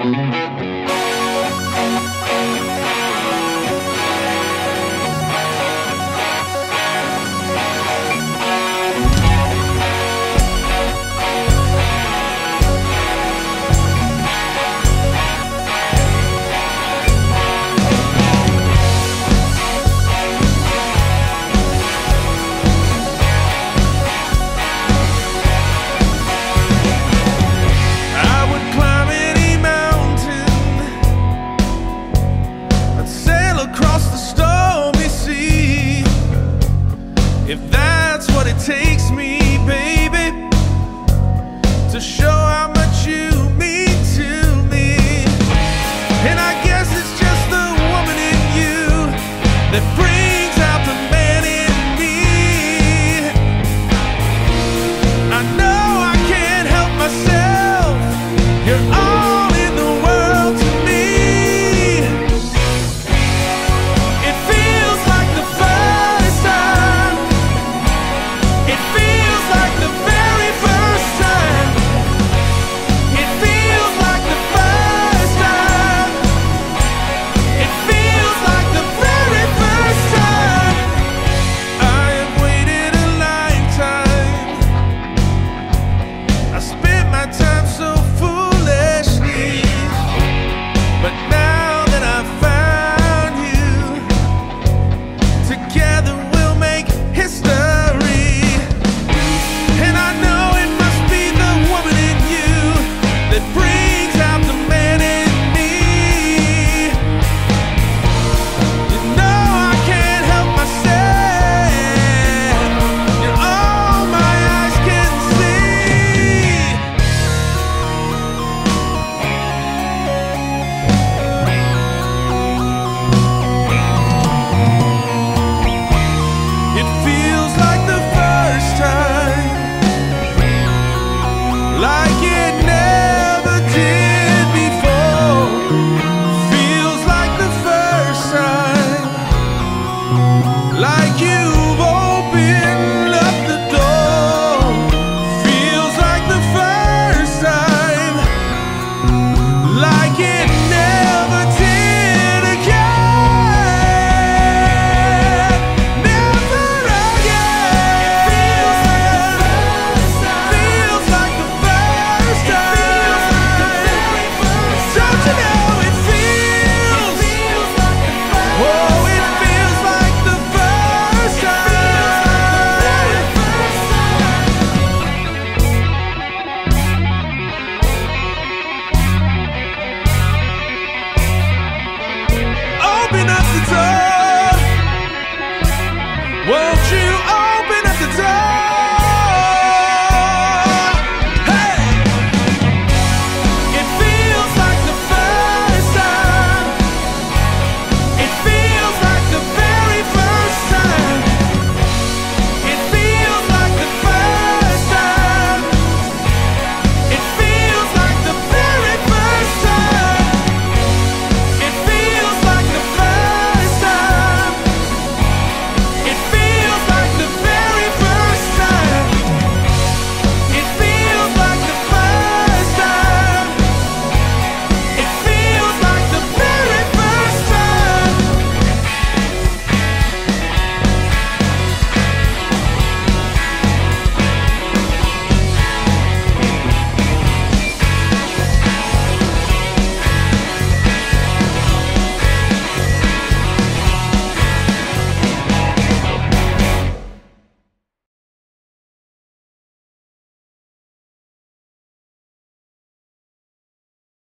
Thank you. show. my time so